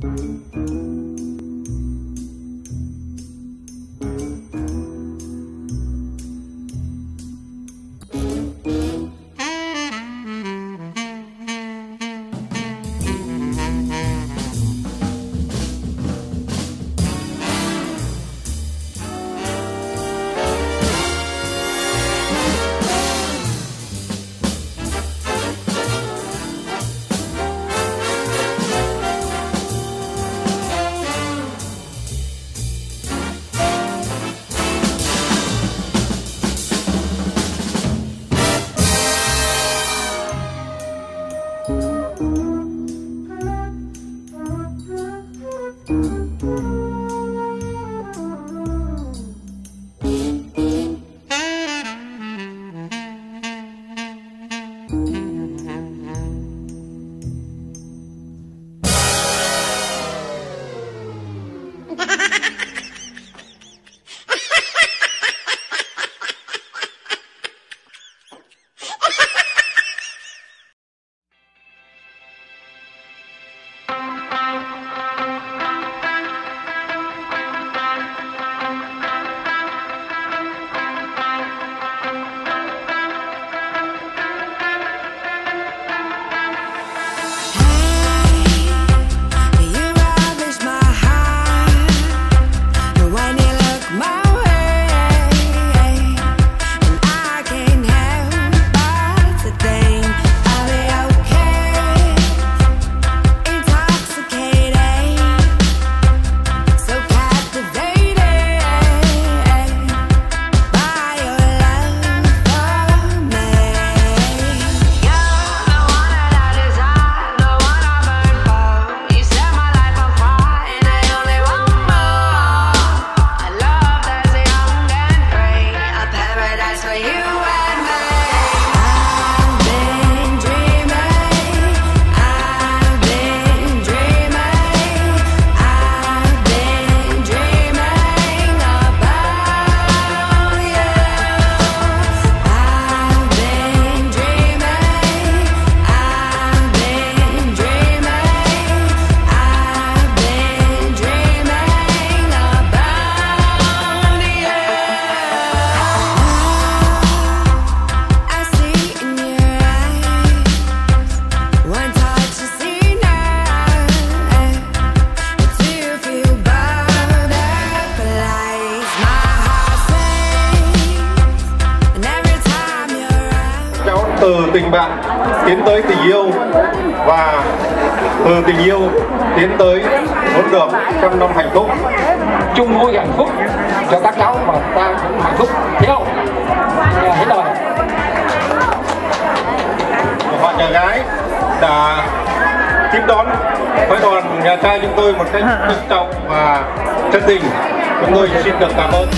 Música từ tình bạn tiến tới tình yêu và từ tình yêu tiến tới muốn được trăm năm hạnh phúc. Chung vui hạnh phúc cho các cháu và ta cũng hạnh phúc theo hết lời họ nhà gái đã tiếp đón phái đoàn nhà trai chúng tôi một cách trân trọng và chân tình. Chúng tôi xin được cảm ơn